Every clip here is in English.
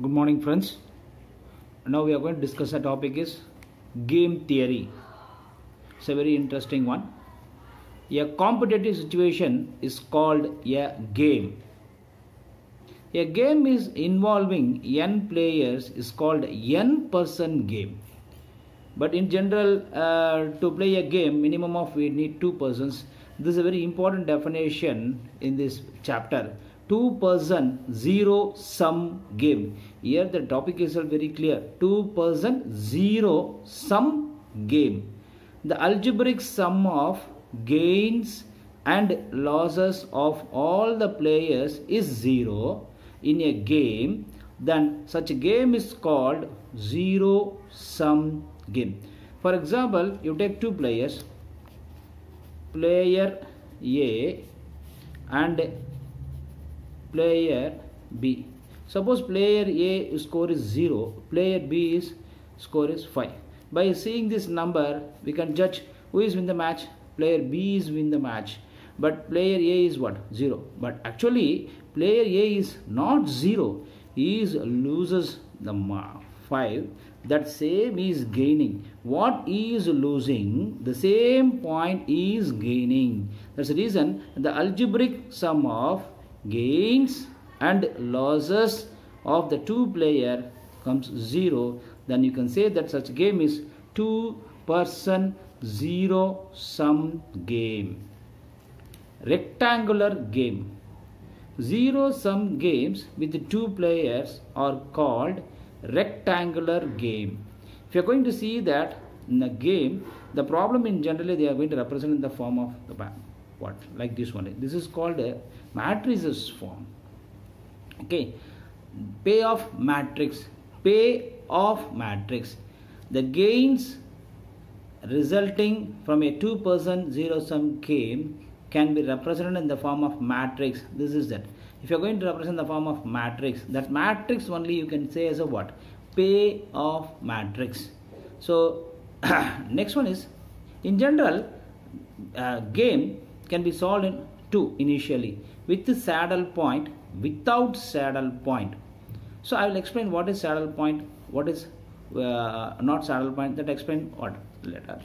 Good morning, friends. Now we are going to discuss a topic is game theory. It's a very interesting one. A competitive situation is called a game. A game is involving n players is called n person game. But in general, uh, to play a game, minimum of we need two persons. This is a very important definition in this chapter. Two person zero sum game. Here the topic is very clear. Two person zero sum game. The algebraic sum of gains and losses of all the players is zero in a game then such a game is called zero sum game for example you take two players player a and player b. Suppose player a score is 0 player b is score is 5 by seeing this number we can judge who is win the match. Player b is win the match but player a is what? 0 but actually player a is not 0 he is loses the 5 that same is gaining. What is losing the same point is gaining. That's the reason the algebraic sum of gains and losses of the two player comes zero. Then you can say that such game is two person zero sum game. Rectangular game. Zero sum games with two players are called rectangular game. If you're going to see that in the game the problem in generally they are going to represent in the form of the what like this one. This is called a matrices form. Okay. Pay payoff matrix. Pay off matrix. The gains resulting from a two person zero sum game can be represented in the form of matrix. This is that. If you're going to represent the form of matrix that matrix only you can say as a what? Pay off matrix. So next one is in general uh, game can be solved in two initially with the saddle point without saddle point. So i will explain what is saddle point what is uh, not saddle point that explain what later.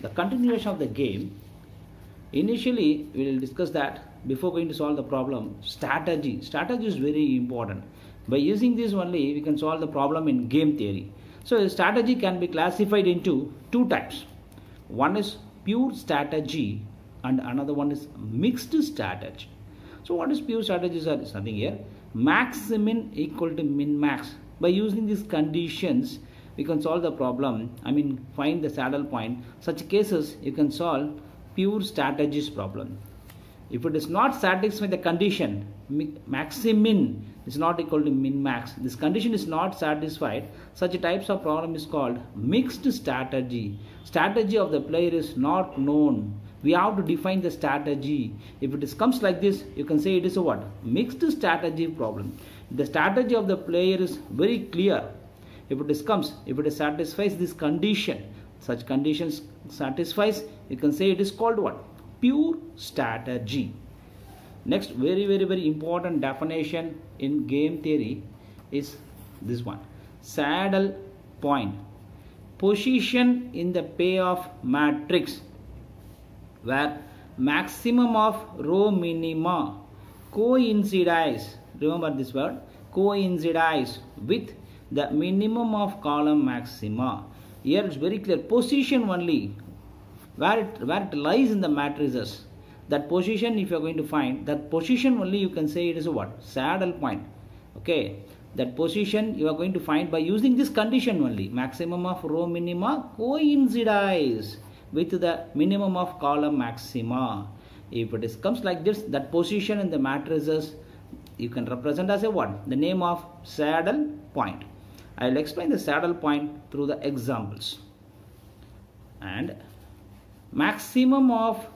The continuation of the game initially we will discuss that before going to solve the problem strategy. Strategy is very important. By using this only we can solve the problem in game theory. So strategy can be classified into two types. One is pure strategy and another one is mixed strategy. So what is pure strategy is nothing here. Max min equal to min max. By using these conditions we can solve the problem. I mean find the saddle point. Such cases you can solve pure strategies problem. If it is not satisfy the condition maximin is not equal to min max. This condition is not satisfied. Such types of problem is called mixed strategy. Strategy of the player is not known we have to define the strategy. If it is comes like this you can say it is a what? Mixed strategy problem. The strategy of the player is very clear. If it is comes if it is satisfies this condition such conditions satisfies you can say it is called what? Pure strategy. Next very very very important definition in game theory is this one. Saddle point. Position in the payoff matrix where maximum of row minima coincides remember this word coincides with the minimum of column maxima. Here it's very clear position only where it where it lies in the matrices that position if you are going to find that position only you can say it is a what? Saddle point. Okay? That position you are going to find by using this condition only. Maximum of row minima coincides with the minimum of column maxima. If it is comes like this that position in the matrices you can represent as a what the name of saddle point. I will explain the saddle point through the examples. And maximum of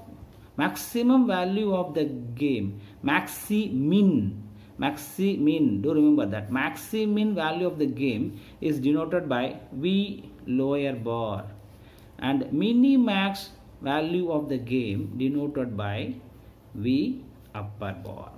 maximum value of the game. Maxi min maxi min do remember that. Maxi min value of the game is denoted by v lower bar and mini max value of the game denoted by v upper bar.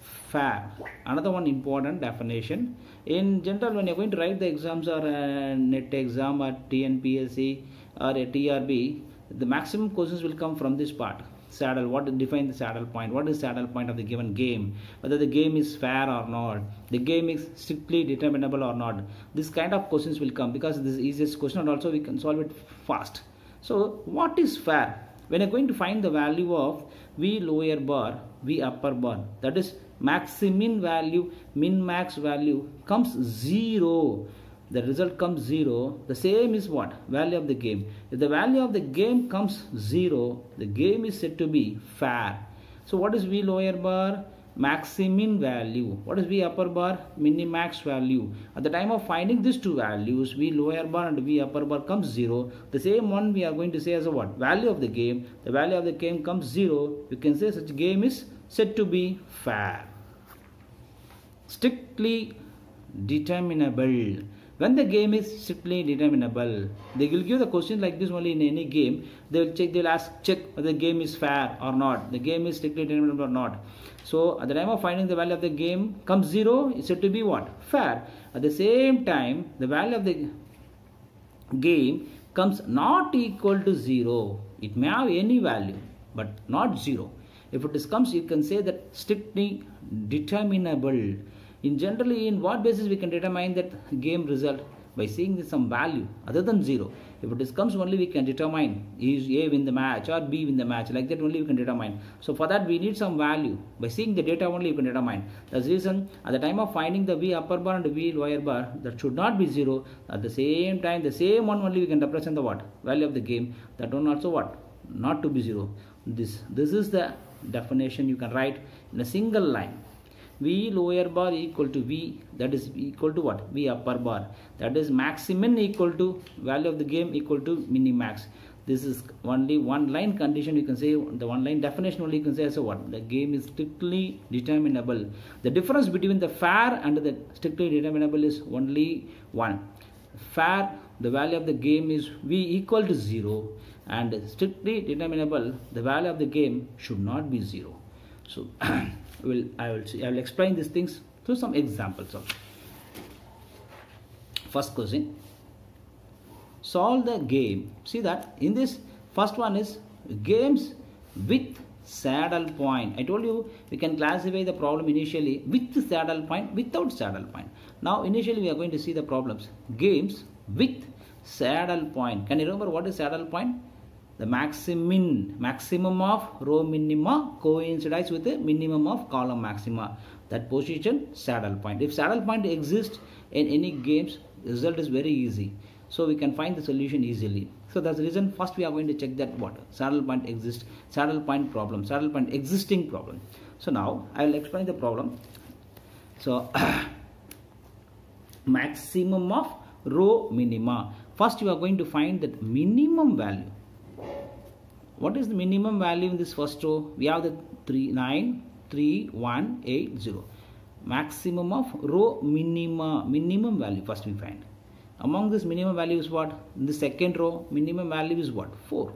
Fair another one important definition. In general when you're going to write the exams or uh, net exam or tnpsc or a trb the maximum questions will come from this part saddle what define the saddle point? What is saddle point of the given game? Whether the game is fair or not the game is strictly determinable or not this kind of questions will come because this is easiest question and also we can solve it fast. So what is fair? When you're going to find the value of v lower bar v upper bar that is maximum value min max value comes zero the result comes zero the same is what? Value of the game. If the value of the game comes zero the game is said to be fair. So what is v lower bar? Maximum value. What is v upper bar? Minimax value. At the time of finding these two values v lower bar and v upper bar comes zero. The same one we are going to say as a what? Value of the game. The value of the game comes zero. You can say such game is said to be fair. Strictly determinable when the game is strictly determinable they will give the question like this only in any game. They will check they'll ask check whether the game is fair or not. The game is strictly determinable or not. So at the time of finding the value of the game comes zero it's said to be what? Fair. At the same time the value of the game comes not equal to zero. It may have any value but not zero. If it is comes you can say that strictly determinable in generally, in what basis we can determine that game result? By seeing some value other than 0. If it is comes only we can determine is A win the match or B win the match. Like that only we can determine. So for that we need some value. By seeing the data only we can determine. That's the reason at the time of finding the V upper bar and V lower bar that should not be 0. At the same time the same one only we can represent the what? Value of the game. That one also what? Not to be 0. This, this is the definition you can write in a single line v lower bar equal to v that is equal to what? V upper bar. That is maximum equal to value of the game equal to minimax. This is only one line condition you can say the one line definition only you can say so what? The game is strictly determinable. The difference between the fair and the strictly determinable is only one. Fair the value of the game is v equal to 0 and strictly determinable the value of the game should not be 0 so will I will I will explain these things through some examples first question solve the game. See that? In this first one is games with saddle point. I told you we can classify the problem initially with saddle point without saddle point. Now initially we are going to see the problems. Games with saddle point. Can you remember what is saddle point the maximum maximum of row minima coincides with the minimum of column maxima. That position saddle point. If saddle point exists in any games result is very easy. So we can find the solution easily. So that's the reason first we are going to check that what? Saddle point exists saddle point problem saddle point existing problem. So now i will explain the problem. So maximum of row minima. First you are going to find that minimum value what is the minimum value in this first row? We have the 3 9 3 1 8 0 maximum of row minima minimum value first we find. Among this minimum value is what? In the second row minimum value is what? 4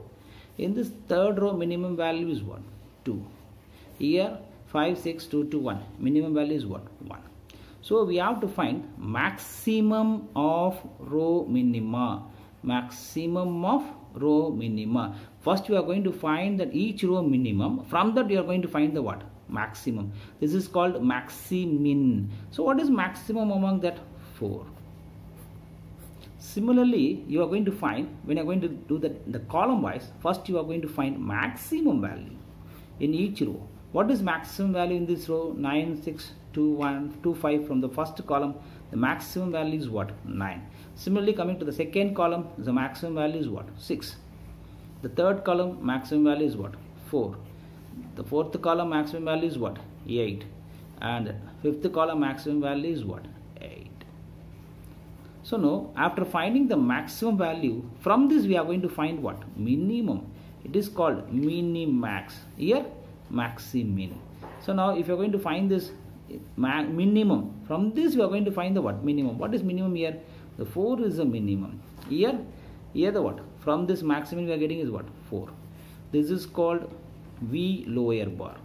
in this third row minimum value is what? 2 here 5 6 2 2 1 minimum value is what? 1 so we have to find maximum of row minima. Maximum of row minima First you are going to find that each row minimum. From that you are going to find the what? Maximum. This is called maximin. So what is maximum among that? 4. Similarly, you are going to find when you are going to do the, the column wise, first you are going to find maximum value in each row. What is maximum value in this row? 9, 6, 2, 1, 2, 5 from the first column. The maximum value is what? 9. Similarly, coming to the second column, the maximum value is what? 6. The third column maximum value is what? 4. The fourth column maximum value is what? 8. And fifth column maximum value is what? 8. So now after finding the maximum value, from this we are going to find what? Minimum. It is called minimax. Here maximin. So now if you are going to find this minimum, from this we are going to find the what? Minimum. What is minimum here? The 4 is the minimum. Here, here the what? From this maximum we are getting is what 4 this is called v lower bar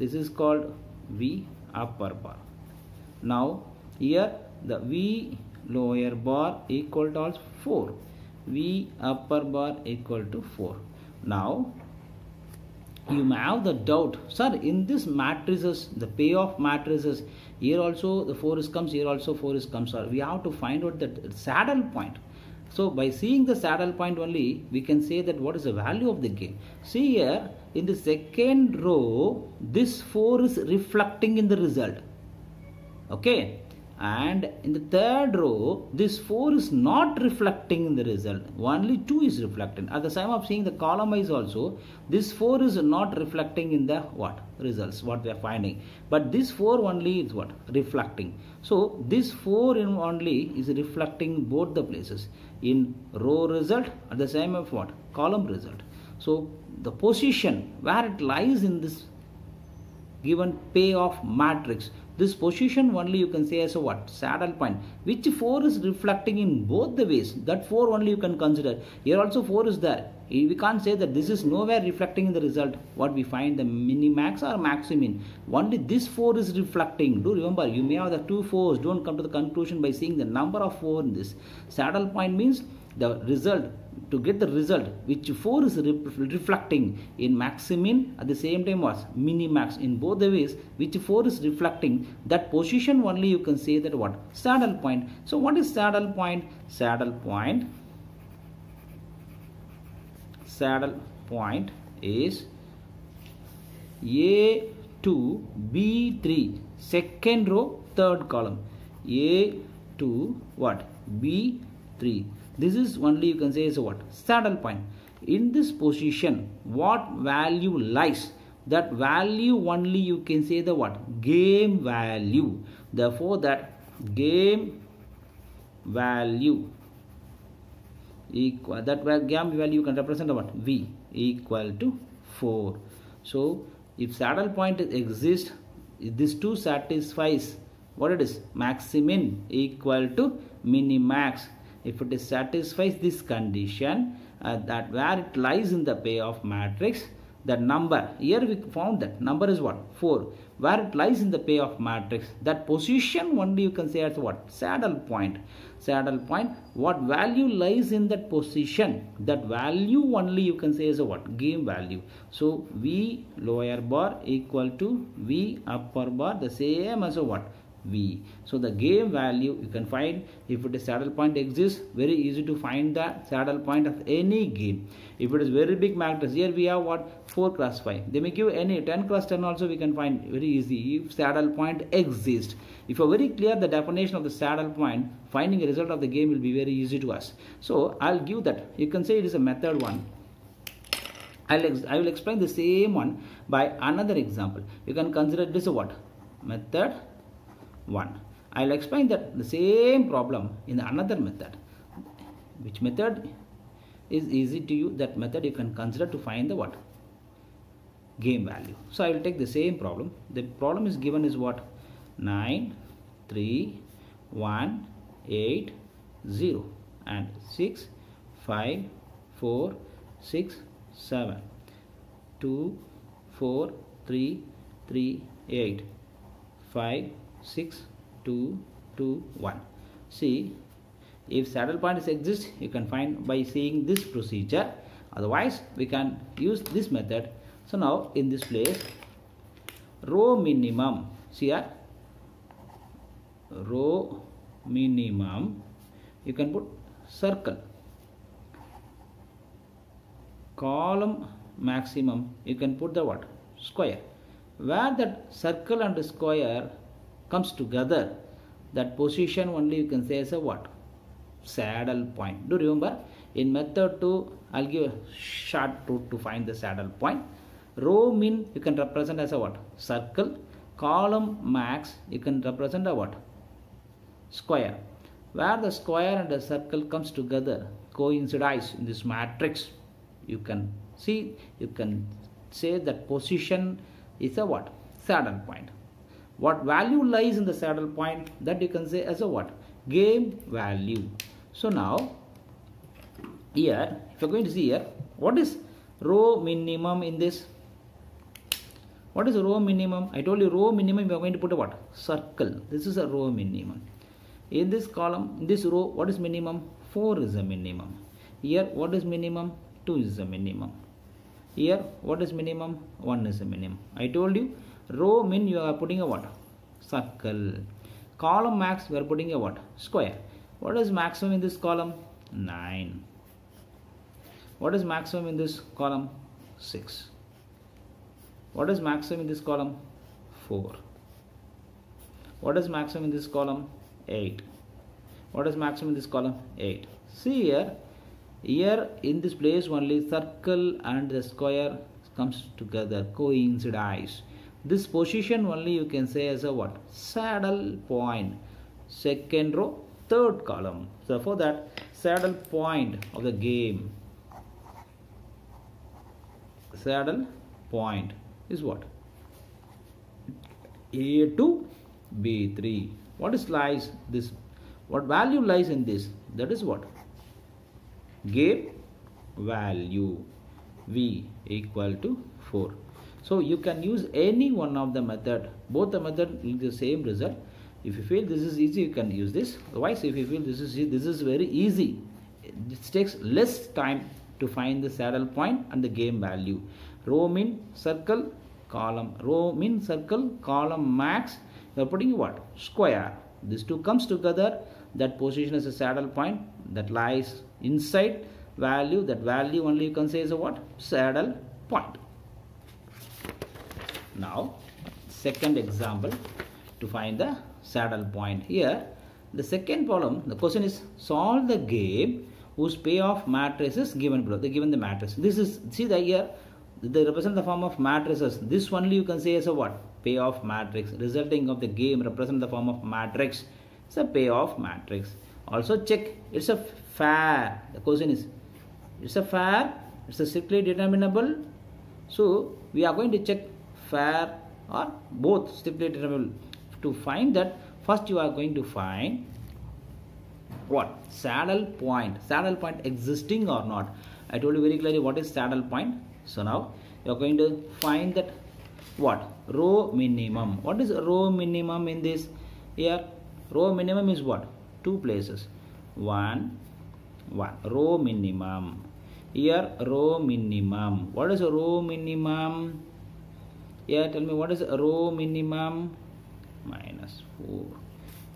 this is called V upper bar. Now here the V lower bar equal to 4. V upper bar equal to 4. Now you may have the doubt sir in this matrices the payoff matrices here also the 4 is comes here also 4 is comes sir we have to find out the saddle point so by seeing the saddle point only we can say that what is the value of the game see here in the second row this 4 is reflecting in the result. Okay? And in the third row this 4 is not reflecting in the result. Only 2 is reflecting. At the time of seeing the column wise also this 4 is not reflecting in the what? Results what we are finding. But this 4 only is what? Reflecting. So this 4 in only is reflecting both the places in row result at the same of what? Column result. So the position where it lies in this given payoff matrix this position only you can say as a what? Saddle point which 4 is reflecting in both the ways. That 4 only you can consider. Here also 4 is there. We can't say that this is nowhere reflecting in the result. What we find the minimax or maximin only this 4 is reflecting. Do remember you may have the two 4s don't come to the conclusion by seeing the number of 4 in this. Saddle point means the result to get the result which 4 is re reflecting in maximin at the same time as minimax in both the ways which 4 is reflecting that position only you can say that what? Saddle point. So what is saddle point? Saddle point saddle point is a to b3 second row third column. A to what? B3 this is only you can say is what? Saddle point. In this position what value lies? That value only you can say the what? Game value. Therefore that game value equal that game value can represent what? V equal to 4 so if saddle point exists this two satisfies what it is? Maximin equal to minimax if it satisfies this condition uh, that where it lies in the payoff matrix that number here we found that number is what? 4 where it lies in the payoff matrix that position only you can say as what? Saddle point. Saddle point what value lies in that position? That value only you can say is a what? Game value. So v lower bar equal to v upper bar the same as a what v. So the game value you can find if it is saddle point exists very easy to find the saddle point of any game. If it is very big matrix here we have what? 4 cross 5 they may give any 10 cross 10 also we can find very easy if saddle point exists. If you are very clear the definition of the saddle point finding a result of the game will be very easy to us. So i'll give that. You can say it is a method one. I'll I will explain the same one by another example. You can consider this what? Method 1. I will explain that the same problem in another method. Which method is easy to use? That method you can consider to find the what? Game value. So I will take the same problem. The problem is given is what? 9, 3, 1, 8, 0 and 6, 5, 4, 6, 7, 2, 4, 3, 3, 8, 5, 6 2 2 1 see if saddle points exist you can find by seeing this procedure. Otherwise we can use this method. So now in this place row minimum. See here? Row minimum. You can put circle. Column maximum. You can put the what? Square. Where that circle and square comes together that position only you can say as a what? Saddle point. Do remember? In method 2 i'll give a short route to find the saddle point. Row min you can represent as a what? Circle. Column max you can represent a what? Square. Where the square and the circle comes together coincides in this matrix. You can see you can say that position is a what? Saddle point what value lies in the saddle point? That you can say as a what? Game value. So now here if you're going to see here what is row minimum in this? What is row minimum? I told you row minimum we are going to put a what? Circle. This is a row minimum. In this column in this row what is minimum? 4 is a minimum. Here what is minimum? 2 is a minimum. Here what is minimum? 1 is a minimum. I told you row min you are putting a what circle. Column max we are putting a what square. What is maximum in this column? 9 what is maximum in this column? 6 what is maximum in this column? 4 what is maximum in this column? 8 what is maximum in this column? 8 see here. Here in this place only circle and the square comes together coincides this position only you can say as a what? Saddle point. Second row third column. So for that saddle point of the game. Saddle point is what? A2 b3 what is lies this? What value lies in this? That is what? Game value v equal to 4 so you can use any one of the method. Both the method will the same result. If you feel this is easy you can use this. Otherwise if you feel this is this is very easy it takes less time to find the saddle point and the game value. Row min circle column. Row min circle column max. You are putting what? Square. These two comes together. That position is a saddle point that lies inside. Value that value only you can say is a what? Saddle point now second example to find the saddle point here. The second problem the question is solve the game whose payoff matrix is given below. They given the matrix. This is see the here they represent the form of matrices. This only you can say as a what? Payoff matrix. Resulting of the game represent the form of matrix. It's a payoff matrix. Also check it's a fair. The question is it's a fair it's a strictly determinable. So we are going to check fair or both stipulated determinable to find that first you are going to find what? Saddle point. Saddle point existing or not? I told you very clearly what is saddle point. So now you are going to find that what? Row minimum. What is row minimum in this here? Row minimum is what? Two places. One one. Row minimum. Here row minimum. What is a row minimum here tell me what is row minimum minus 4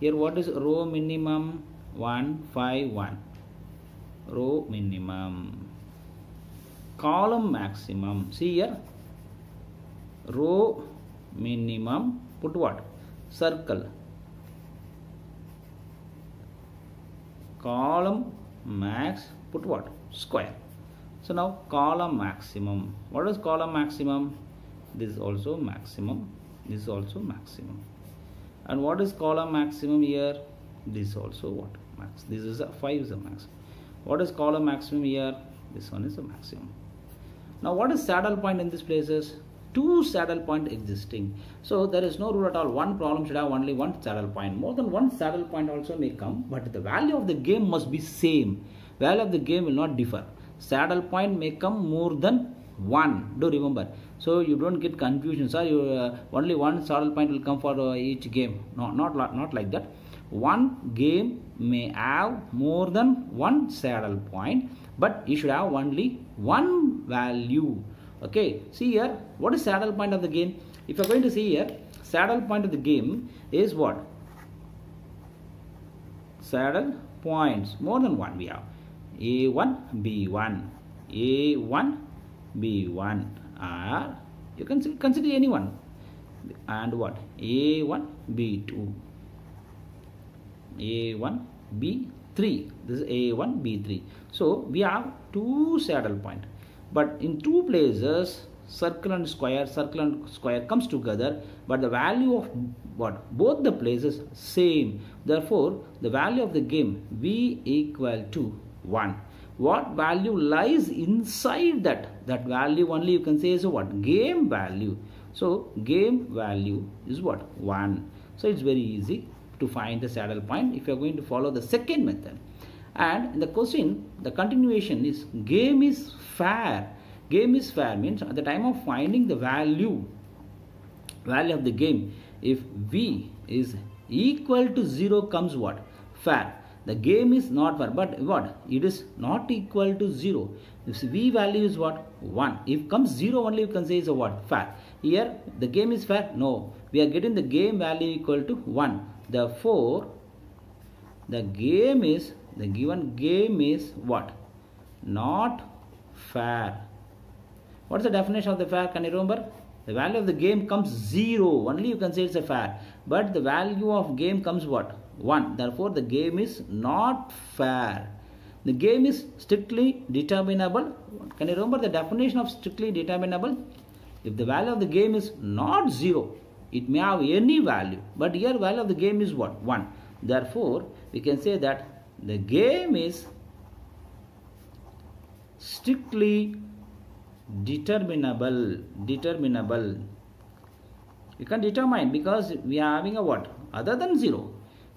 here what is row minimum 1 5 1 row minimum. Column maximum. See here. Row minimum put what? Circle. Column max put what? Square. So now column maximum. What is column maximum this is also maximum this is also maximum and what is column maximum here this also what max this is a 5 is a max what is column maximum here this one is a maximum now what is saddle point in this places? Two saddle point existing. So there is no rule at all. One problem should have only one saddle point. More than one saddle point also may come, but the value of the game must be same. Value of the game will not differ. Saddle point may come more than one. Do remember. So you don't get confusion. Sir, you, uh, only one saddle point will come for uh, each game. No, not not like that. One game may have more than one saddle point but you should have only one value okay see here what is saddle point of the game if you're going to see here saddle point of the game is what saddle points more than one we have a1 b1 a1 b1 or you can consider any one. And what? A1 b2 a1 b3 this is a1 b3 so we have two saddle point. But in two places circle and square circle and square comes together but the value of what? Both the places same. Therefore the value of the game v equal to 1 what value lies inside that? That value only you can say is what? Game value. So game value is what? 1 so it's very easy to find the saddle point if you are going to follow the second method. And in the question the continuation is game is fair. Game is fair means at the time of finding the value value of the game if v is equal to 0 comes what? Fair the game is not fair but what? It is not equal to 0 if v value is what? 1 if comes 0 only you can say is a what? Fair. Here the game is fair? No. We are getting the game value equal to 1 therefore the game is the given game is what? Not fair. What's the definition of the fair? Can you remember? The value of the game comes 0 only you can say it's a fair. But the value of game comes what 1 therefore the game is not fair. The game is strictly determinable. Can you remember the definition of strictly determinable? If the value of the game is not 0 it may have any value. But here value of the game is what? 1 therefore we can say that the game is strictly determinable. Determinable. You can determine because we are having a what? Other than 0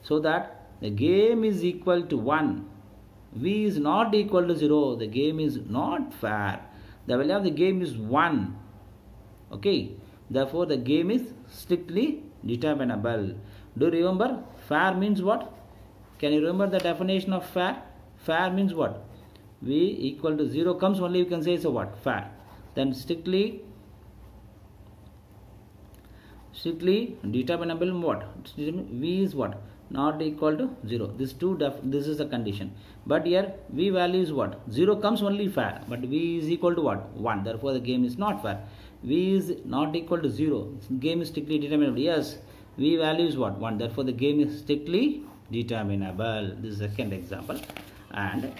so that the game is equal to 1 v is not equal to 0 the game is not fair. The value of the game is 1 okay? Therefore the game is strictly determinable. Do you remember? Fair means what? Can you remember the definition of fair? Fair means what? V equal to 0 comes only you can say so what? Fair. Then strictly strictly determinable what? V is what not equal to 0 this two this is the condition. But here v value is what? 0 comes only fair. But v is equal to what? 1 therefore the game is not fair. V is not equal to 0 game is strictly determinable. Yes v value is what? 1 therefore the game is strictly determinable. This is second example. And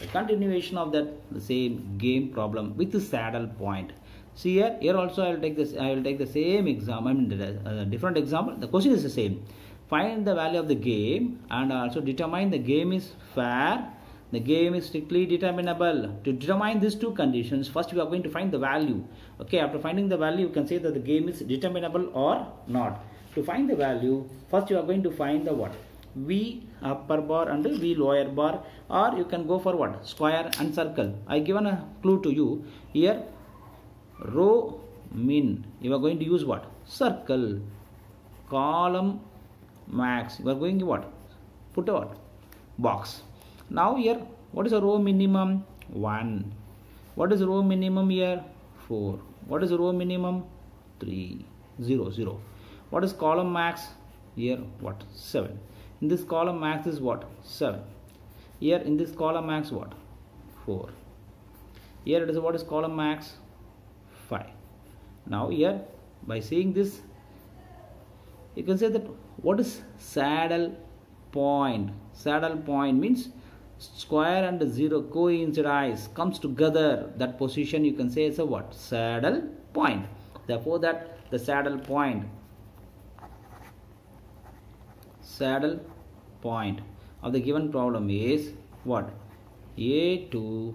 the continuation of that same game problem with the saddle point. See here here also i will take this i will take the same example i mean uh, different example. The question is the same find the value of the game and also determine the game is fair. The game is strictly determinable. To determine these two conditions first we are going to find the value. Okay after finding the value you can say that the game is determinable or not. To find the value first you are going to find the what? V upper bar and V lower bar or you can go for what? Square and circle. I given a clue to you. Here row min. You are going to use what? Circle. Column max. You are going what? Put a what? Box. Now here what is a row minimum? 1 what is row minimum here? 4 what is row minimum? 3 0 0 what is column max? Here what? 7 in this column max is what? 7 here in this column max what? 4 here it is what is column max? 5 now here by seeing this you can say that what is saddle point? Saddle point means square and zero coincides comes together. That position you can say is a what? Saddle point. Therefore that the saddle point saddle point of the given problem is what? A2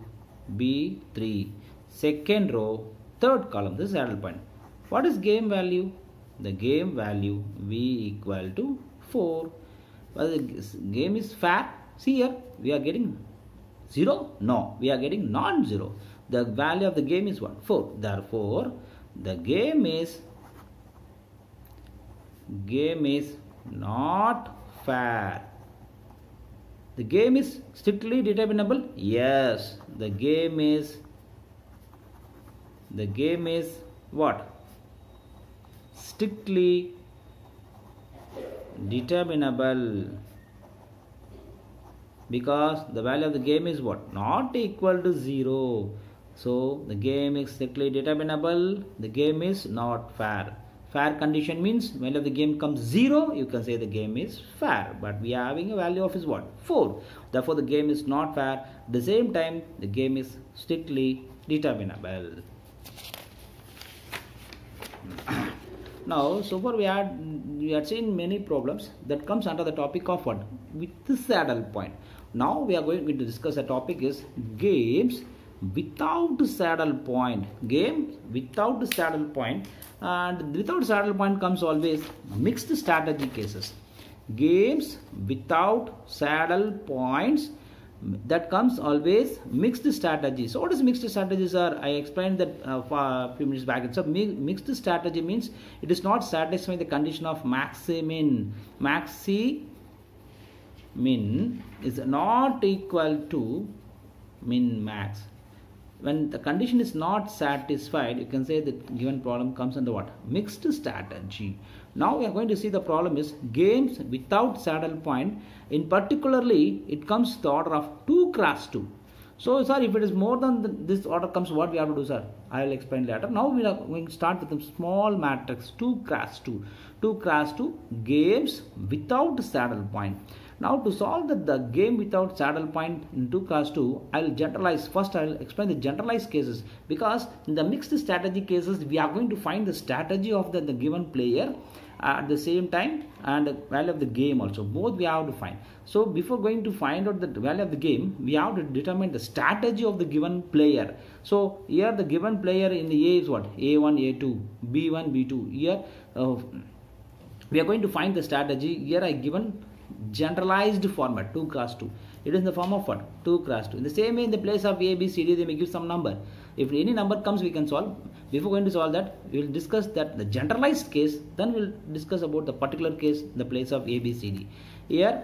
b3 second row third column this is saddle point. What is game value the game value v equal to 4 well the game is fair see here we are getting 0 no we are getting non-zero the value of the game is 1 4 therefore the game is game is not fair the game is strictly determinable? Yes. The game is the game is what? Strictly determinable because the value of the game is what? Not equal to 0. So the game is strictly determinable. The game is not fair. Fair condition means when the game comes 0 you can say the game is fair. But we are having a value of is what? 4 therefore the game is not fair. At the same time the game is strictly determinable hmm. Now so far we had we had seen many problems that comes under the topic of what? With the saddle point. Now we are going to discuss a topic is games without saddle point. Game without saddle point. And without saddle point comes always mixed strategy cases. Games without saddle points that comes always mixed strategy. So what is mixed strategies are? I explained that uh, a few minutes back. So mi mixed strategy means it is not satisfying the condition of maximin. Maxi min is not equal to min max. When the condition is not satisfied, you can say that given problem comes under what? Mixed strategy. Now we are going to see the problem is games without saddle point. In particularly, it comes the order of 2 cross 2. So, sir, if it is more than the, this order comes, what we have to do, sir? I will explain later. Now we are going to start with a small matrix 2 cross 2. 2 cross 2 games without saddle point. Now to solve the, the game without saddle point in 2 cross 2, I will generalize. First I will explain the generalized cases because in the mixed strategy cases, we are going to find the strategy of the, the given player at the same time and the value of the game also. Both we have to find. So before going to find out the value of the game we have to determine the strategy of the given player. So here the given player in the a is what? A1 a2 b1 b2 here uh, we are going to find the strategy. Here i given generalized format 2 cross 2 it is in the form of what? 2 cross 2 in the same way in the place of a b c d they may give some number. If any number comes we can solve before going to solve that we will discuss that the generalized case then we'll discuss about the particular case the place of a b c d. Here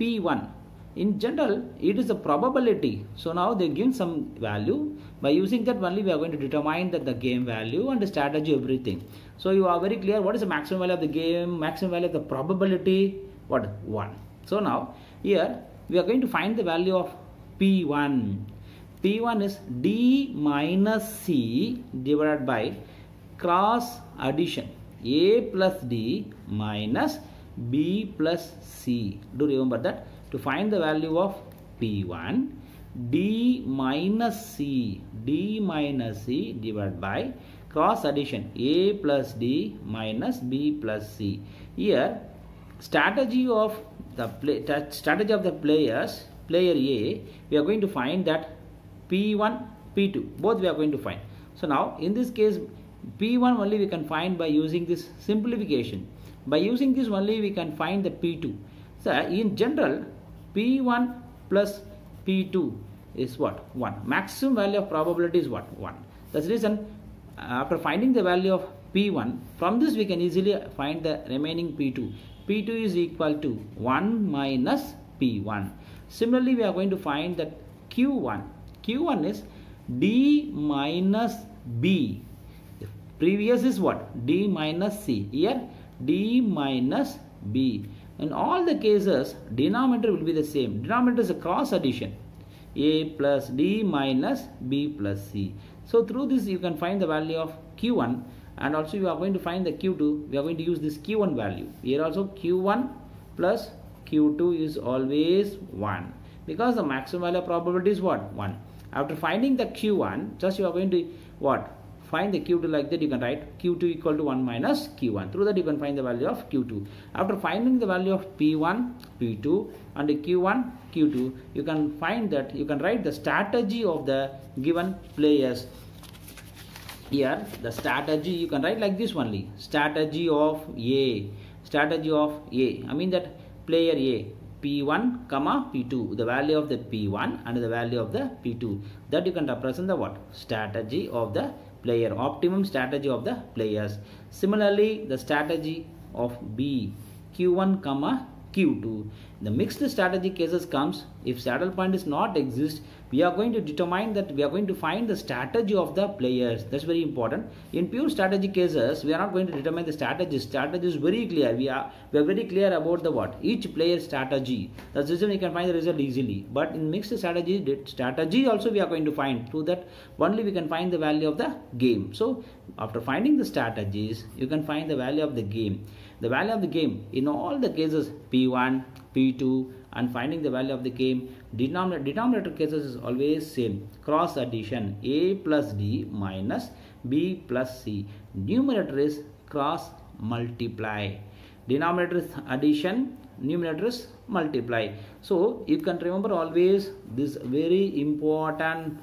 p1 in general it is a probability. So now they give some value. By using that only we are going to determine that the game value and the strategy everything. So you are very clear what is the maximum value of the game maximum value of the probability what? 1 so now here we are going to find the value of p1 P1 is D minus C divided by cross addition A plus D minus B plus C. Do remember that to find the value of P1 D minus C D minus C divided by cross addition A plus D minus B plus C. Here strategy of the play, strategy of the players player A we are going to find that P1, P2 both we are going to find. So now in this case P1 only we can find by using this simplification. By using this only we can find the P2. So in general P1 plus P2 is what? 1. Maximum value of probability is what? 1. That's the reason uh, after finding the value of P1 from this we can easily find the remaining P2. P2 is equal to 1 minus P1. Similarly we are going to find that Q1 Q1 is D minus B. The previous is what? D minus C. Here D minus B. In all the cases, denominator will be the same. Denominator is a cross addition. A plus D minus B plus C. So through this you can find the value of Q1 and also you are going to find the Q2. We are going to use this Q1 value. Here also Q1 plus Q2 is always 1 because the maximum value probability is what? 1. After finding the q1, just you are going to what? Find the q2 like that you can write q2 equal to 1 minus q1. Through that you can find the value of q2. After finding the value of p1, p2 and q1, q2, you can find that you can write the strategy of the given players here the strategy you can write like this only strategy of a strategy of a i mean that player a P1 comma P2 the value of the P1 and the value of the P2 that you can represent the what? Strategy of the player. Optimum strategy of the players. Similarly the strategy of B Q1 comma Q2 the mixed strategy cases comes if saddle point is not exist we are going to determine that we are going to find the strategy of the players. That's very important. In pure strategy cases we are not going to determine the strategy. Strategy is very clear. We are we are very clear about the what? Each player strategy. That's the reason we can find the result easily. But in mixed strategy strategy also we are going to find. Through that only we can find the value of the game. So after finding the strategies you can find the value of the game. The value of the game. In all the cases p1 p2 and finding the value of the game denominator, denominator cases is always same. Cross addition a plus d minus b plus c. Numerator is cross multiply. Denominator is addition numerator is multiply. So you can remember always this very important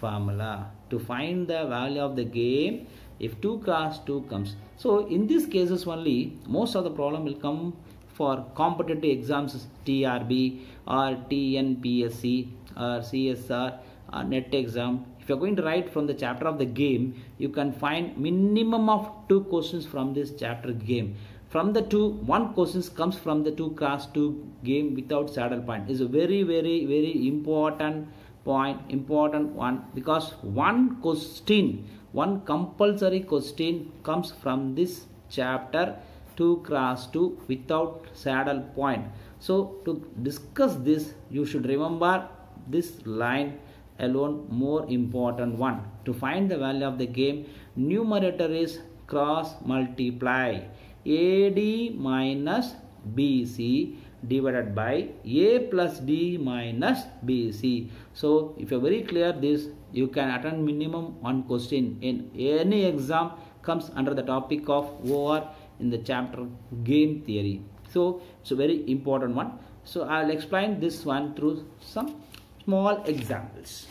formula to find the value of the game. If 2 cross 2 comes. So in these cases only most of the problem will come for competitive exams TRB or TNPSC or CSIR or uh, NET exam. If you're going to write from the chapter of the game you can find minimum of two questions from this chapter game. From the two one questions comes from the two cross two game without saddle point. Is a very very very important point important one because one question one compulsory question comes from this chapter 2 cross 2 without saddle point. So to discuss this you should remember this line alone more important one. To find the value of the game numerator is cross multiply. AD minus BC divided by A plus D minus BC. So if you're very clear this you can attend minimum one question. In any exam comes under the topic of OR in the chapter game theory. So it's a very important one. So I'll explain this one through some small examples.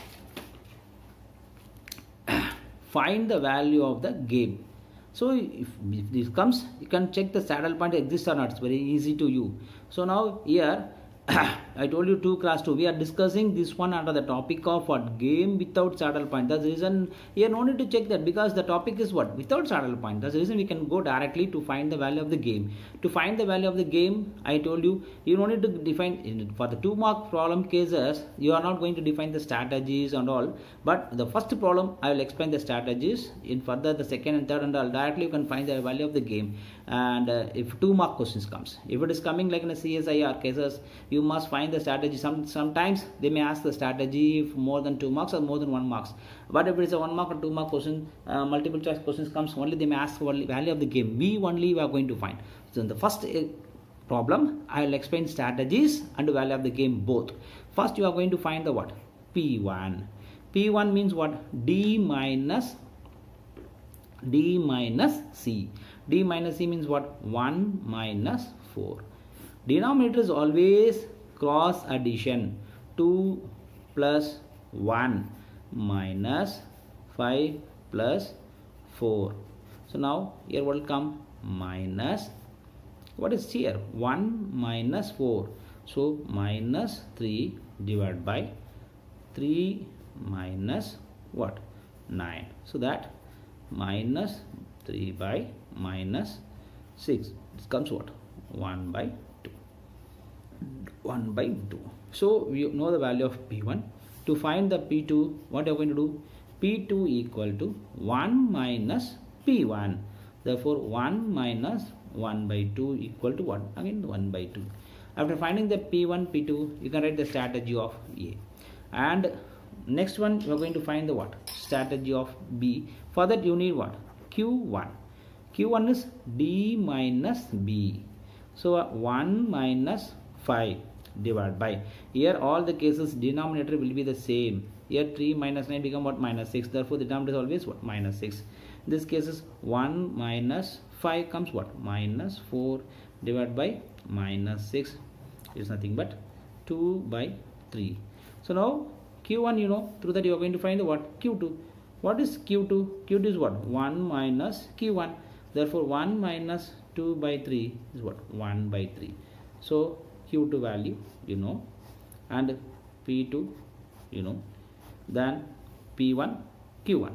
Find the value of the game. So if, if this comes, you can check the saddle point exists or not. It's very easy to you. So now here I told you 2 cross 2. We are discussing this one under the topic of what? Game without saddle point. That's the reason here no need to check that because the topic is what? Without saddle point. That's the reason we can go directly to find the value of the game. To find the value of the game, I told you, you don't need to define, for the 2 mark problem cases, you are not going to define the strategies and all. But the first problem, I will explain the strategies. In further, the second and third and all, directly you can find the value of the game. And uh, if 2 mark questions comes, if it is coming like in a CSIR cases, you must find the strategy. Some sometimes they may ask the strategy more than two marks or more than one marks. But if it is a one mark or two mark question uh, multiple choice questions comes only they may ask for value of the game. We only we are going to find. So in the first uh, problem i will explain strategies and value of the game both. First you are going to find the what? P1 p1 means what? D minus d minus c. D minus c means what? 1 minus 4 denominator is always cross addition 2 plus 1 minus 5 plus 4 so now here will come minus. What is here? 1 minus 4 so minus 3 divided by 3 minus what? 9 so that minus 3 by minus 6 this comes what? 1 by 1 by 2 so we know the value of p1 to find the p2 what you are going to do? P2 equal to 1 minus p1 therefore 1 minus 1 by 2 equal to 1 again 1 by 2 after finding the p1 p2 you can write the strategy of a. And next one we are going to find the what? Strategy of b. For that you need what? Q1 q1 is d minus b. So uh, 1 minus 5 divided by. Here all the cases denominator will be the same. Here 3 minus 9 become what? Minus 6 therefore the denominator is always what? Minus 6 this case is 1 minus 5 comes what? Minus 4 divided by minus 6 is nothing but 2 by 3 so now q1 you know through that you are going to find what? Q2 what is q2 q2 is what? 1 minus q1 therefore 1 minus 2 by 3 is what? 1 by 3 so q2 value you know and p2 you know then p1 q1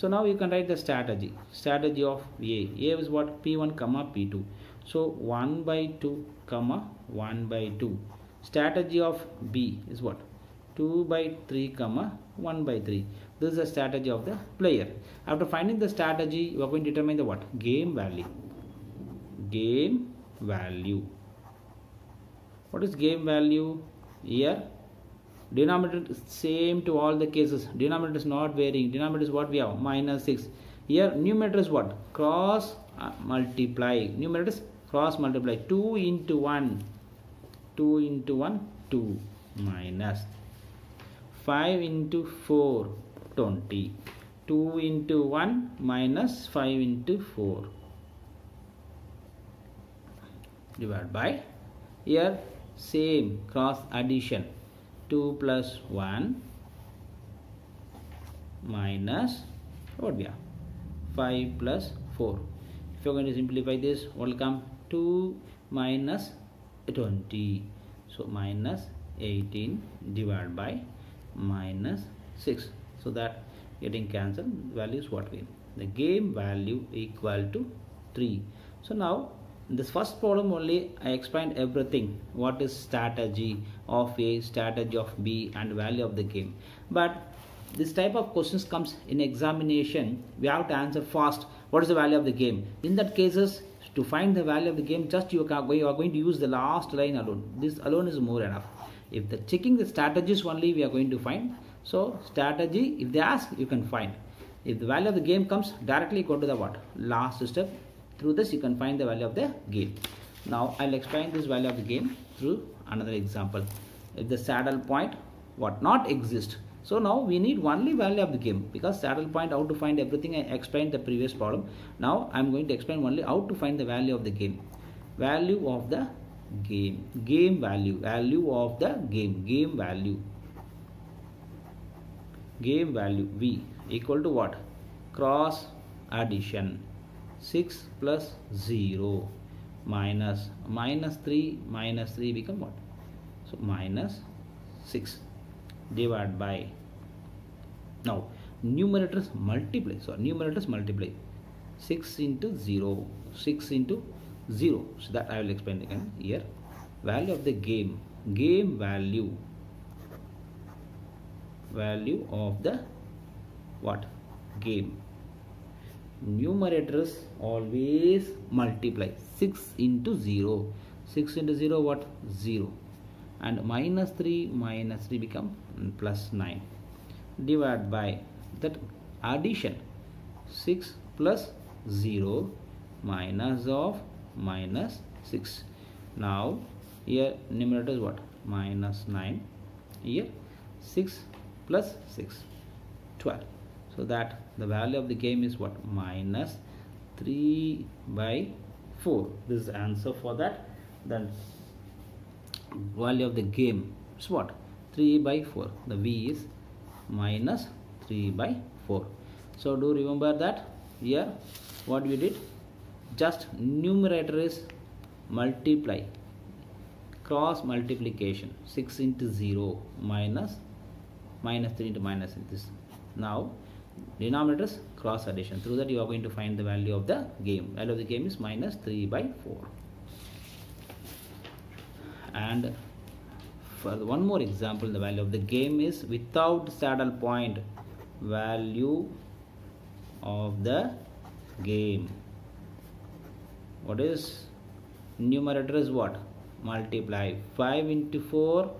so now you can write the strategy. Strategy of a. A is what? P1 comma p2 so 1 by 2 comma 1 by 2 strategy of b is what? 2 by 3 comma 1 by 3 this is the strategy of the player. After finding the strategy you are going to determine the what? Game value. Game value what is game value here? Denominator is same to all the cases. Denominator is not varying. Denominator is what we have? Minus 6 here numerator is what? Cross uh, multiply. Numerator is cross multiply. 2 into 1 2 into 1 2 minus 5 into 4 20 2 into 1 minus 5 into 4 divided by. Here same cross addition. 2 plus 1 minus what we have 5 plus 4 if you're going to simplify this what will come 2 minus 20 so minus 18 divided by minus 6 so that getting cancelled values what we the game value equal to 3 so now in this first problem only I explained everything. What is strategy of A strategy of B and value of the game. But this type of questions comes in examination. We have to answer fast what is the value of the game? In that cases to find the value of the game just you are, you are going to use the last line alone. This alone is more enough. If the checking the strategies only we are going to find. So strategy if they ask you can find. If the value of the game comes directly go to the what? Last step through this you can find the value of the game now i'll explain this value of the game through another example if the saddle point what not exist so now we need only value of the game because saddle point how to find everything I explained the previous problem. Now I'm going to explain only how to find the value of the game. Value of the game. Game value. Value of the game. Game value. Game value V equal to what? Cross addition. 6 plus 0 minus minus 3 minus 3 become what? So minus 6 divided by now numerators multiply so numerators multiply. 6 into 0 6 into 0 so that I will explain again here. Value of the game game value value of the what? Game numerators always multiply. 6 into 0 6 into 0 what? 0 and minus 3 minus 3 become plus 9 divide by that addition. 6 plus 0 minus of minus 6 now here numerator is what? Minus 9 here 6 plus 6 12 so that the value of the game is what? Minus 3 by 4 this is answer for that. Then value of the game is what? 3 by 4 the v is minus 3 by 4 so do remember that here what we did? Just numerator is multiply. Cross multiplication. 6 into 0 minus minus 3 into minus this. Now denominator is cross addition. Through that you are going to find the value of the game. Value of the game is minus 3 by 4 and for one more example the value of the game is without saddle point value of the game. What is? Numerator is what? Multiply 5 into 4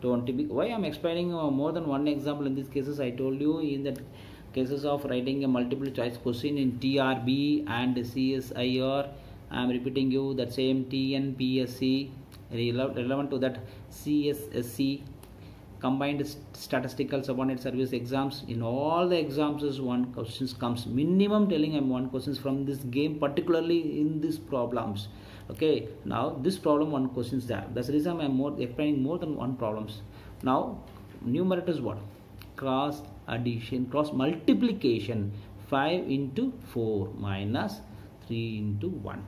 20 why i'm explaining uh, more than one example in these cases i told you in that cases of writing a multiple choice question in trb and csir i am repeating you that same tnpsc relevant to that CSSC combined statistical subordinate service exams. In all the exams is one questions comes minimum telling I'm one questions from this game particularly in these problems. Okay now this problem one questions there. That's the reason I'm more explaining more than one problems. Now numerator is what? Cross addition cross multiplication 5 into 4 minus 3 into 1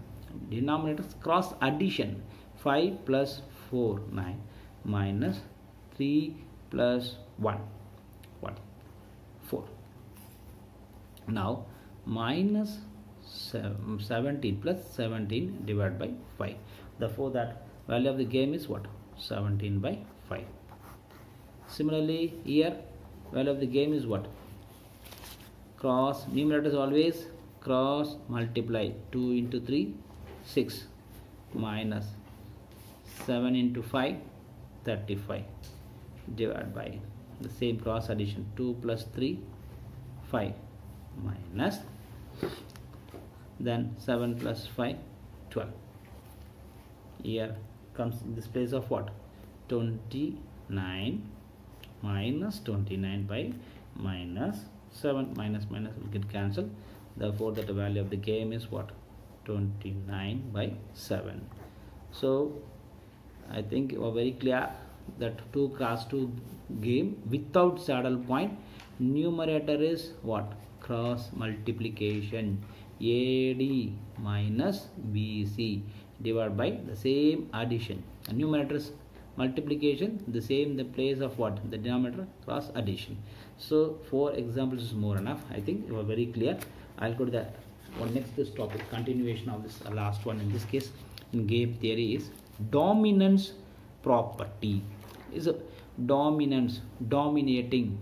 denominators cross addition 5 plus 4 9 minus 3 plus 1 what? 4 now minus 17 plus 17 divided by 5 therefore that value of the game is what? 17 by 5 similarly here value of the game is what? Cross numerator is always cross multiply 2 into 3 6 minus 7 into 5 35 divided by the same cross addition 2 plus 3 5 minus then 7 plus 5 12 here comes in this place of what? 29 minus 29 by minus 7 minus minus will get cancelled. Therefore that the value of the game is what? 29 by 7 so I think you are very clear that 2 cross 2 game without saddle point numerator is what? Cross multiplication. AD minus BC divided by the same addition. A numerator is multiplication the same the place of what? The denominator cross addition. So four examples is more enough i think. You are very clear. I'll go to the one next this topic continuation of this uh, last one in this case. In game theory is dominance property. Is a dominance dominating.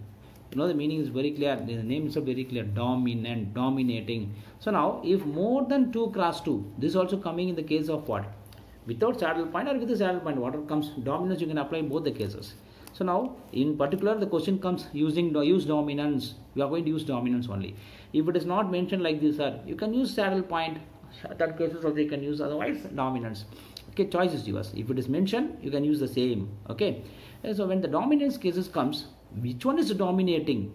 You know the meaning is very clear. The name is very clear. Dominant dominating. So now if more than 2 cross 2 this is also coming in the case of what without saddle point or with the saddle point whatever comes dominance you can apply in both the cases. So now in particular the question comes using use dominance. We are going to use dominance only. If it is not mentioned like this sir you can use saddle point. That cases also you can use otherwise dominance. Okay choice is yours. If it is mentioned you can use the same. Okay? And so when the dominance cases comes which one is dominating?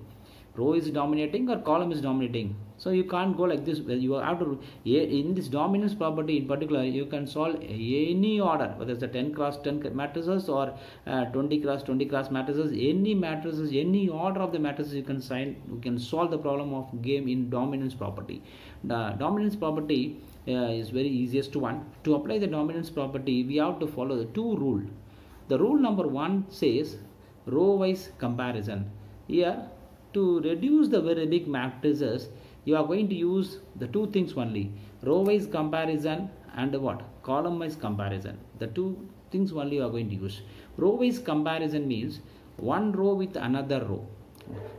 Row is dominating or column is dominating so you can't go like this. You have to in this dominance property in particular you can solve any order whether it's a 10 cross 10 matrices or uh, 20 cross 20 cross matrices any matrices any order of the matrices you can sign you can solve the problem of game in dominance property. The dominance property uh, is very easiest to one. To apply the dominance property we have to follow the two rule. The rule number one says row wise comparison. Here to reduce the very big matrices you are going to use the two things only row wise comparison and what? Column wise comparison. The two things only you are going to use. Row wise comparison means one row with another row.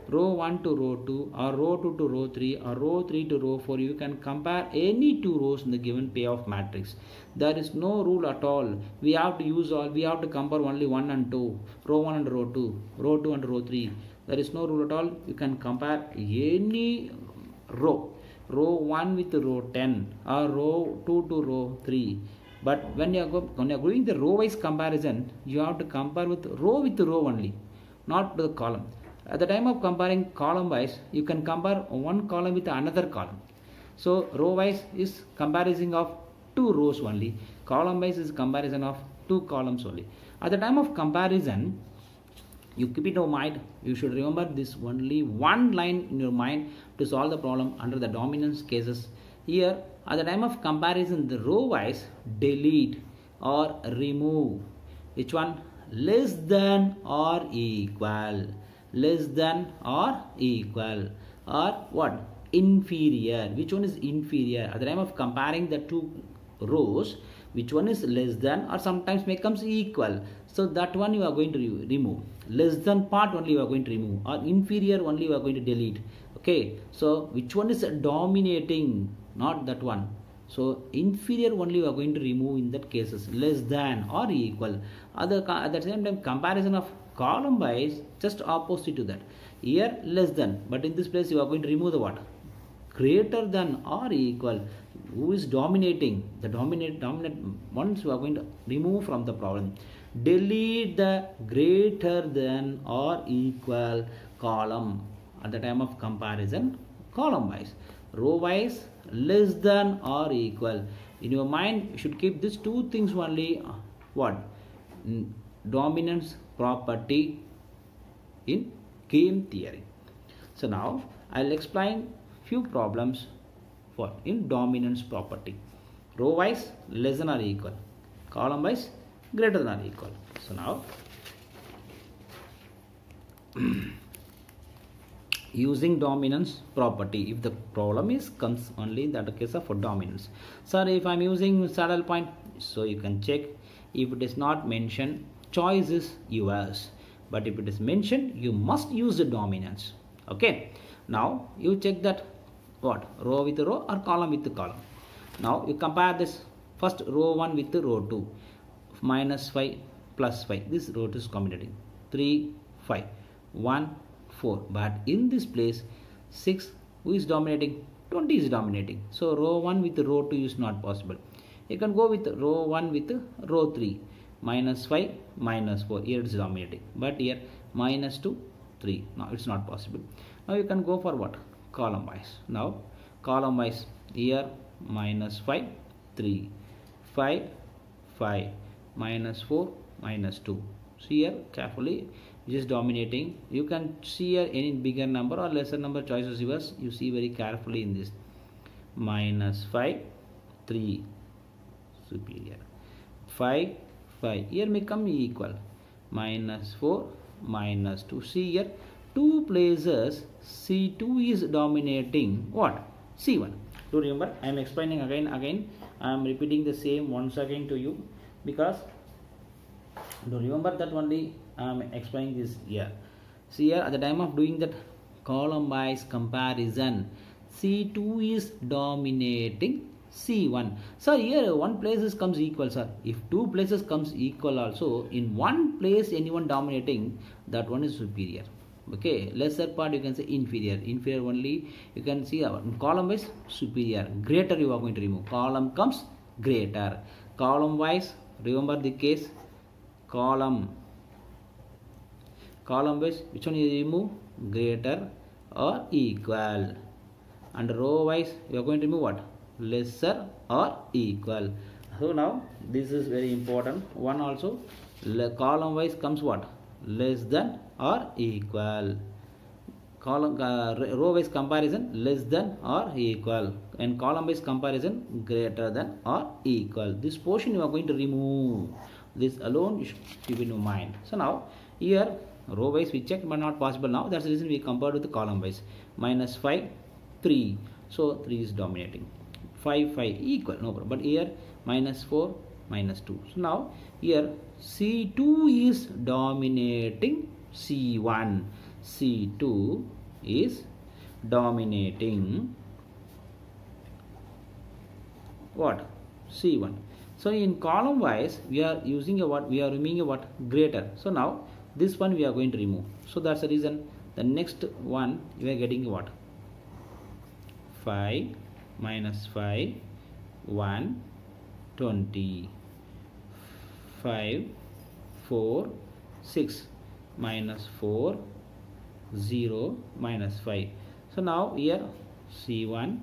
Row 1 to row 2 or row 2 to row 3 or row 3 to row 4 you can compare any two rows in the given payoff matrix. There is no rule at all. We have to use all we have to compare only 1 and 2 row 1 and row 2 row 2 and row 3 there is no rule at all. You can compare any row. Row 1 with row 10 or row 2 to row 3 but when you are, go, when you are doing the row wise comparison you have to compare with row with row only not the column. At the time of comparing column wise you can compare one column with another column. So row wise is comparison of two rows only. Column wise is comparison of two columns only. At the time of comparison you keep it in your mind. You should remember this only one line in your mind to solve the problem under the dominance cases. Here at the time of comparison the row wise delete or remove. Which one? Less than or equal. Less than or equal. Or what? Inferior. Which one is inferior? At the time of comparing the two rows which one is less than or sometimes becomes equal? So that one you are going to re remove less than part only we are going to remove or inferior only we are going to delete. Okay so which one is dominating? Not that one. So inferior only we are going to remove in that cases less than or equal. Other at the same time comparison of column wise just opposite to that. Here less than but in this place you are going to remove the what greater than or equal. Who is dominating? The dominate dominant ones you are going to remove from the problem delete the greater than or equal column at the time of comparison column wise. Row wise less than or equal. In your mind you should keep these two things only. What? Dominance property in game theory. So now i'll explain few problems for in dominance property. Row wise less than or equal. Column wise greater than or equal. So now using dominance property if the problem is comes only in that case of dominance. Sir if i'm using saddle point so you can check. If it is not mentioned choice is yours. But if it is mentioned you must use the dominance. Okay? Now you check that what? Row with row or column with column? Now you compare this. First row 1 with row 2 minus 5 plus 5 this row is combinating 3 5 1 4 but in this place 6 who is dominating? 20 is dominating. So row 1 with row 2 is not possible. You can go with row 1 with row 3 minus 5 minus 4 here it is dominating. But here minus 2 3 now it's not possible. Now you can go for what? Column wise. Now column wise here minus 5 3 5 5 minus 4 minus 2 see here carefully just dominating. You can see here any bigger number or lesser number choices yours you see very carefully in this. Minus 5 3 superior. 5 5 here may come equal. Minus 4 minus 2 see here two places c2 is dominating. What? C1 do remember i am explaining again again. I am repeating the same once again to you because do remember that only i am explaining this here. See here at the time of doing that column wise comparison c2 is dominating c1 sir here one places comes equal sir. If two places comes equal also in one place anyone dominating that one is superior. Okay lesser part you can say inferior. Inferior only you can see our column wise superior. Greater you are going to remove. Column comes greater. Column wise remember the case column. Column wise which one you remove? Greater or equal. And row wise you are going to remove what? Lesser or equal. So now this is very important. One also column wise comes what? Less than or equal. Column uh, row wise comparison less than or equal and column wise comparison greater than or equal. This portion you are going to remove. This alone you should keep in your mind. So now here row wise we checked but not possible. Now that's the reason we compared with the column wise. Minus 5 3 so 3 is dominating. 5 5 equal no problem. But here minus 4 minus 2 so now here c2 is dominating c1 c2 is dominating what? C1 so in column wise we are using a what? We are removing a what? Greater. So now this one we are going to remove. So that's the reason. The next one you are getting what? 5 minus 5 1 20 5 4 6 minus 4 0 minus 5 so now here c1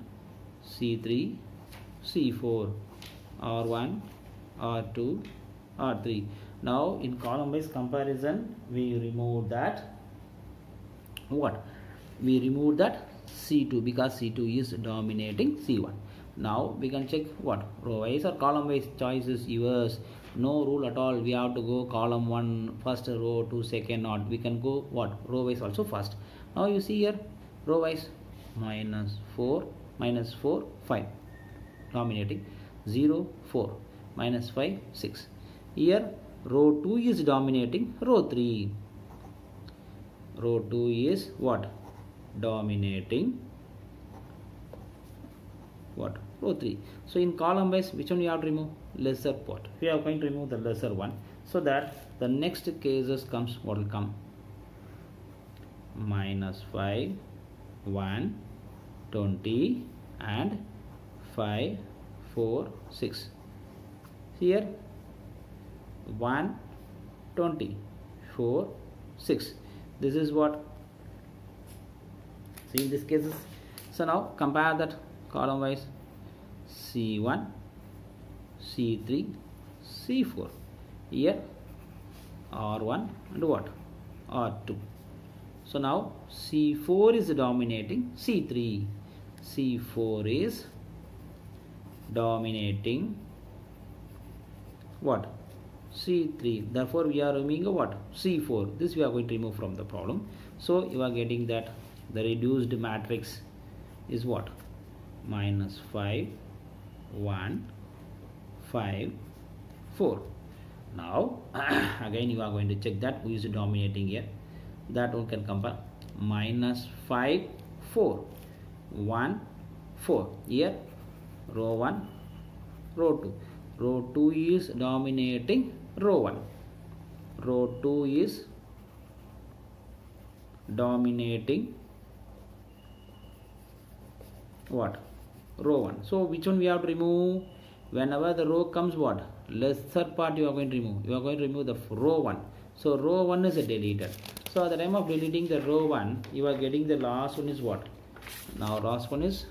c3 c4 r1 r2 r3 now in column wise comparison we remove that. What? We remove that c2 because c2 is dominating c1 now we can check what? Row wise or column wise choices yours. No rule at all. We have to go column one first row to second not we can go what? Row wise also first. Now you see here row wise minus 4 minus 4 5 dominating 0 4 minus 5 6 here row 2 is dominating row 3 row 2 is what? Dominating what? Row 3 so in column wise which one you have to remove? Lesser part. We are going to remove the lesser one so that the next cases comes what will come? Minus 5 1 20 and 5 4 6 here 1 20 4 6 this is what see in this cases? So now compare that column wise. C1 c3 c4 here r1 and what? R2 so now c4 is dominating c3 c4 is dominating what? C3 therefore we are removing a what c4 this we are going to remove from the problem. So you are getting that the reduced matrix is what? Minus 5 1 5 4 now again you are going to check that who is dominating here. That one can compare. Minus 5 4 1 4 here row 1 row 2 row 2 is dominating row 1 row 2 is dominating what? Row 1 so which one we have to remove? Whenever the row comes what? Lesser part you are going to remove. You are going to remove the row 1 so row 1 is a deleted. So at the time of deleting the row 1 you are getting the last one is what? Now last one is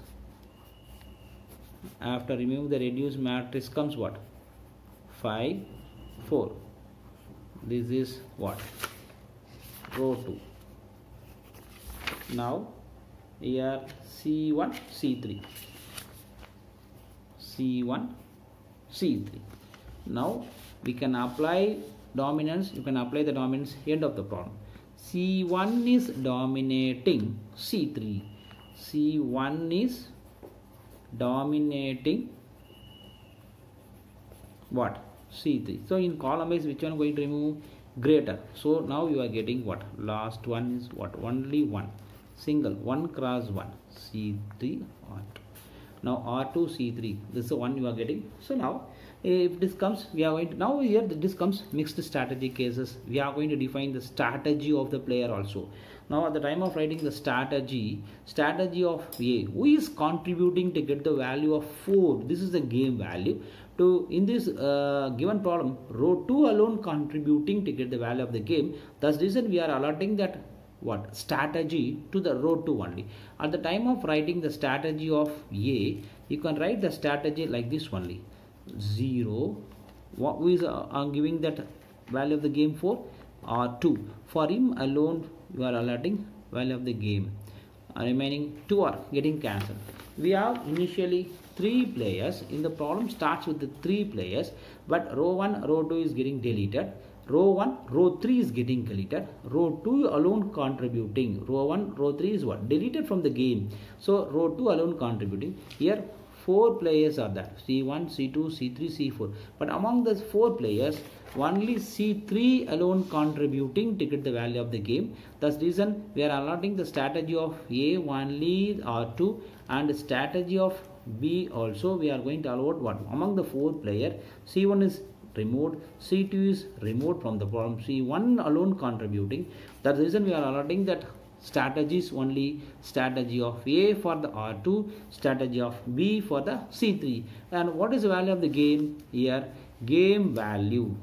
after removing the reduced matrix comes what? 5 4 this is what? Row 2 now here c1 c3 c1 c3 now we can apply dominance you can apply the dominance end of the problem. C1 is dominating c3 c1 is dominating what? C3 so in column wise which one going to remove? Greater. So now you are getting what? Last one is what? Only one. Single. 1 cross 1 c3 r2 now r2 c3 this is the one you are getting. So now if this comes we are going to now here this comes mixed strategy cases. We are going to define the strategy of the player also now at the time of writing the strategy strategy of a who is contributing to get the value of 4 this is the game value. To in this uh, given problem row 2 alone contributing to get the value of the game. Thus reason we are allotting that what? Strategy to the row 2 only. At the time of writing the strategy of a you can write the strategy like this only. 0 what is uh, giving that value of the game for? R2 for him alone you are alerting value of the game. Remaining two are getting cancelled. We have initially three players. In the problem starts with the three players but row 1 row 2 is getting deleted. Row 1 row 3 is getting deleted. Row 2 alone contributing. Row 1 row 3 is what? Deleted from the game. So row 2 alone contributing. Here four players are there. C1 c2 c3 c4 but among the four players only c3 alone contributing to get the value of the game. Thus reason we are allotting the strategy of a only r2 and strategy of b also we are going to allot what among the four player c1 is removed c2 is removed from the problem c1 alone contributing. That's the reason we are allotting that strategies only strategy of A for the R2 strategy of B for the C3 and what is the value of the game here? Game value.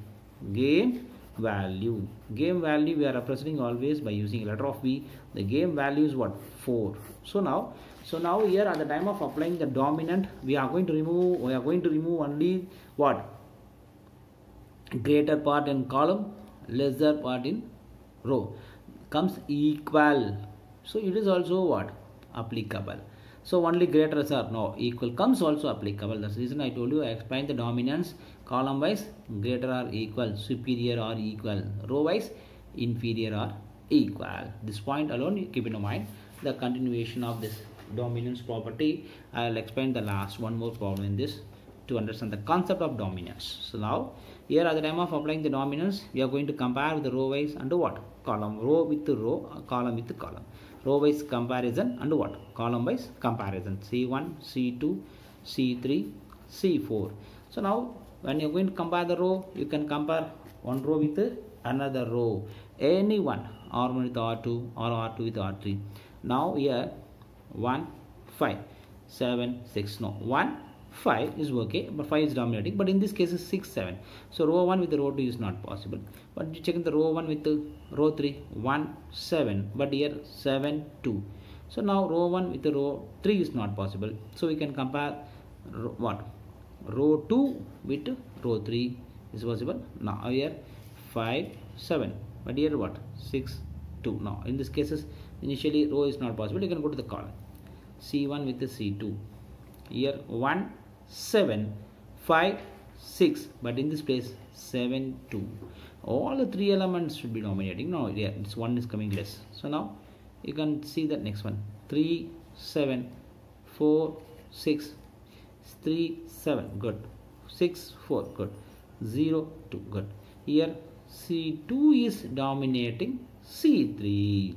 Game value. Game value we are representing always by using letter of B. The game value is what? 4 so now so now here at the time of applying the dominant we are going to remove we are going to remove only what? Greater part in column lesser part in row comes equal. So it is also what? Applicable. So only greater are no equal comes also applicable. That's the reason i told you i explained the dominance. Column wise greater or equal superior or equal. Row wise inferior or equal. This point alone you keep in mind. The continuation of this dominance property i'll explain the last one more problem in this to understand the concept of dominance. So now here at the time of applying the dominance we are going to compare the row wise and what? Column. Row with row uh, column with column. Row wise comparison and what? Column wise comparison. C1 c2 c3 c4 so now when you're going to compare the row you can compare one row with another row. Any one r1 with r2 or r2 with r3 now here 1 5 7 6 no 1 5 is okay but 5 is dominating. But in this case is 6 7 so row 1 with the row 2 is not possible. But you check in the row 1 with the row 3 1 7 but here 7 2 so now row 1 with the row 3 is not possible. So we can compare what? Row 2 with row 3 is possible. Now here 5 7 but here what? 6 2 now in this cases initially row is not possible. You can go to the column. C1 with the c2 here 1 7 5 6 but in this place 7 2 all the three elements should be dominating. No yeah this one is coming less. So now you can see that next one. 3 7 4 6 3 7 good. 6 4 good. 0 2 good. Here c2 is dominating c3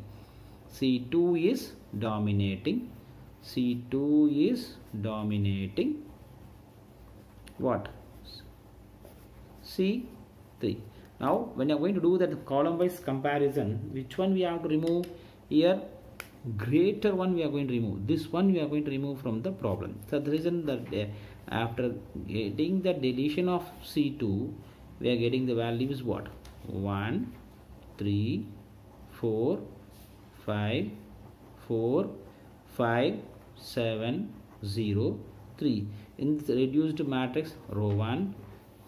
c2 is dominating. C2 is dominating what? C3 now when you are going to do that column wise comparison which one we have to remove here? Greater one we are going to remove. This one we are going to remove from the problem. So the reason that uh, after getting the deletion of c2 we are getting the value is what? 1 3 4 5 4 5 7 0 3 in this reduced matrix row 1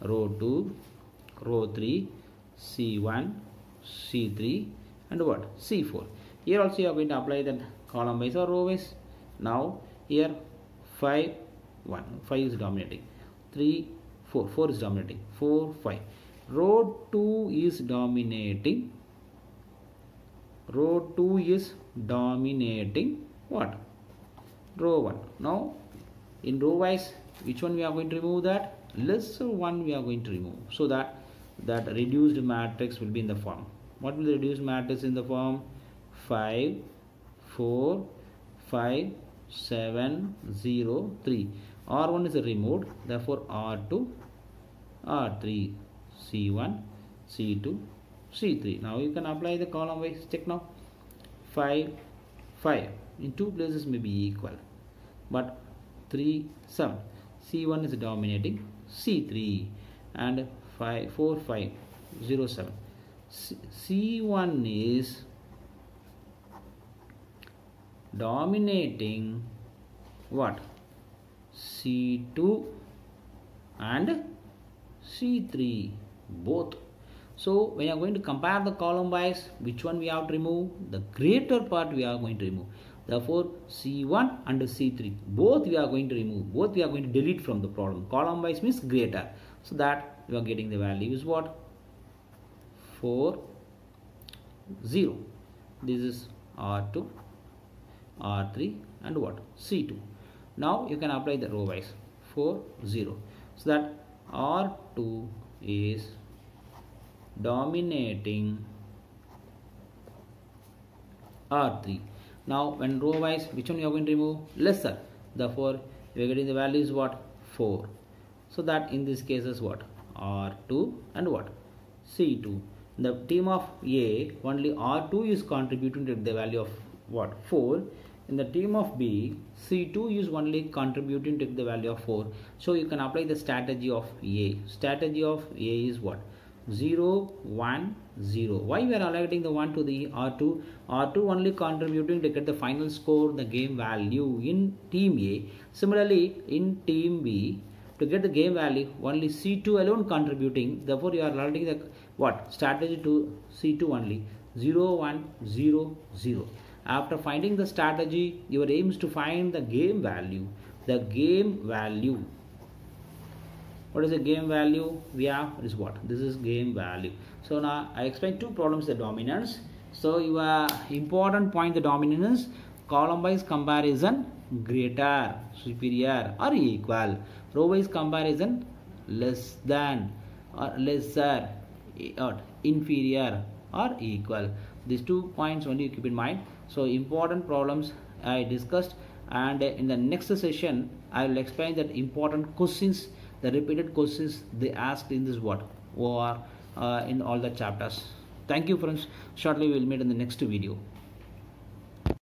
row 2 row 3 c1 c3 and what? C4 here also you are going to apply that column wise or row wise. Now here 5 1 5 is dominating. 3 4 4 is dominating. 4 5 row 2 is dominating. Row 2 is dominating what? Row 1 now in row wise which one we are going to remove that? Lesser one we are going to remove so that that reduced matrix will be in the form. What will the reduced matrix in the form? 5 4 5 7 0 3 r1 is removed therefore r2 r3 c1 c2 c3 now you can apply the column wise check now. 5 5 in two places may be equal but 3 7 c1 is dominating. C3 and 5 4 5 0 7 C, c1 is dominating what? C2 and c3 both. So when you are going to compare the column wise which one we have to remove? The greater part we are going to remove therefore c1 and c3 both we are going to remove both we are going to delete from the problem. Column wise means greater. So that you are getting the value is what? 4 0 this is r2 r3 and what? C2 now you can apply the row wise. 4 0 so that r2 is dominating r3 now when row wise which one you are going to remove lesser. Therefore we are getting the value is what? 4 so that in this case is what? R2 and what? C2 the team of a only r2 is contributing to the value of what? 4 in the team of b c2 is only contributing to the value of 4 so you can apply the strategy of a. Strategy of a is what 0 1 0 why we are allocating the 1 to the r2 r2 only contributing to get the final score the game value in team a. Similarly in team b to get the game value only c2 alone contributing. Therefore you are allocating the what? Strategy to c2 only. 0 1 0 0 after finding the strategy your aim is to find the game value. The game value what is the game value? We have is what? This is game value. So now i explain two problems the dominance. So your important point the dominance. Column wise comparison greater superior or equal. Row wise comparison less than or lesser or inferior or equal. These two points only keep in mind. So important problems i discussed. And in the next session i will explain that important questions the repeated questions they asked in this what or uh, in all the chapters. Thank you friends. Shortly we will meet in the next video